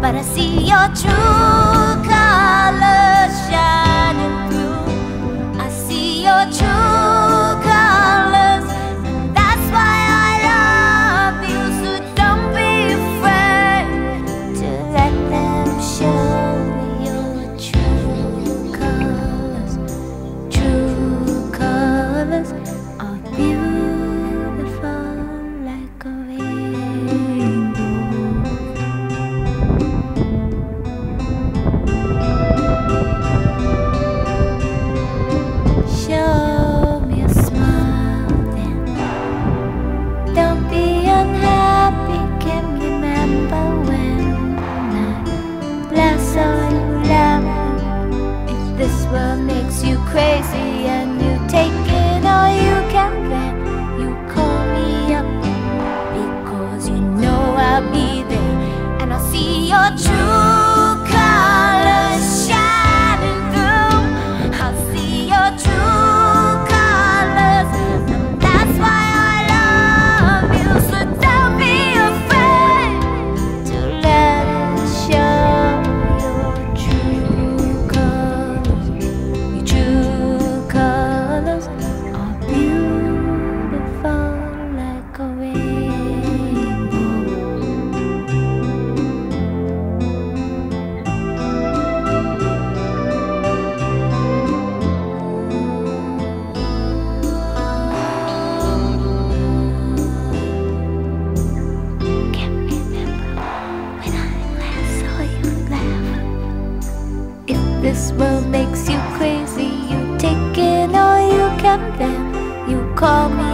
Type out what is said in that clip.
but I see your true colors shining through. I see your true. Makes you crazy and you take it all you can, then you call me up because you know I'll be there and I'll see your true this world makes you crazy, you take it all you can, then you call me